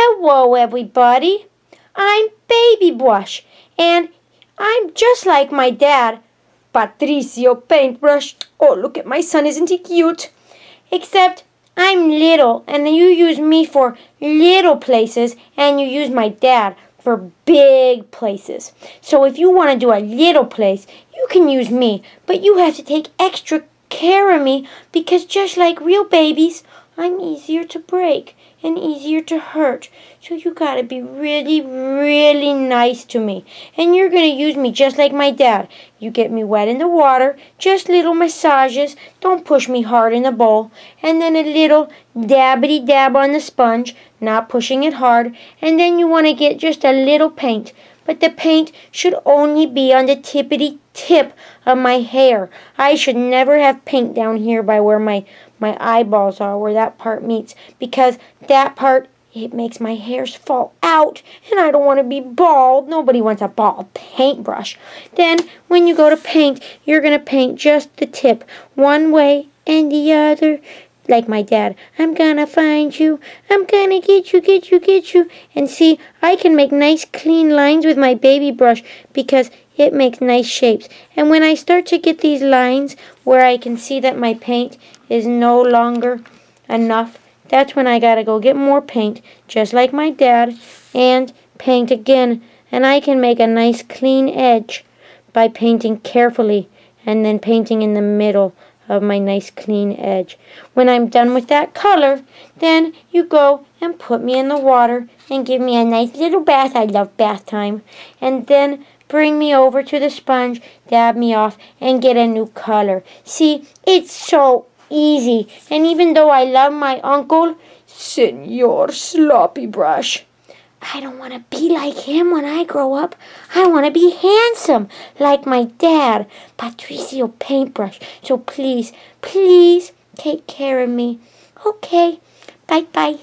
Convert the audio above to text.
Hello, everybody. I'm Baby Brush, and I'm just like my dad, Patricio Paintbrush. Oh, look at my son, isn't he cute? Except I'm little, and you use me for little places, and you use my dad for big places. So if you want to do a little place, you can use me, but you have to take extra care of me because just like real babies, I'm easier to break and easier to hurt. So you gotta be really, really nice to me. And you're gonna use me just like my dad. You get me wet in the water, just little massages. Don't push me hard in the bowl. And then a little dabbity dab on the sponge, not pushing it hard. And then you wanna get just a little paint but the paint should only be on the tippity tip of my hair. I should never have paint down here by where my, my eyeballs are, where that part meets, because that part, it makes my hairs fall out, and I don't want to be bald. Nobody wants a bald paintbrush. Then, when you go to paint, you're going to paint just the tip, one way and the other, like my dad. I'm gonna find you. I'm gonna get you, get you, get you. And see, I can make nice clean lines with my baby brush because it makes nice shapes. And when I start to get these lines where I can see that my paint is no longer enough, that's when I gotta go get more paint, just like my dad, and paint again. And I can make a nice clean edge by painting carefully and then painting in the middle of my nice clean edge. When I'm done with that color, then you go and put me in the water and give me a nice little bath. I love bath time. And then bring me over to the sponge, dab me off, and get a new color. See, it's so easy. And even though I love my uncle, Senor Sloppy Brush, I don't want to be like him when I grow up. I want to be handsome, like my dad, Patricio Paintbrush. So please, please take care of me. Okay, bye bye.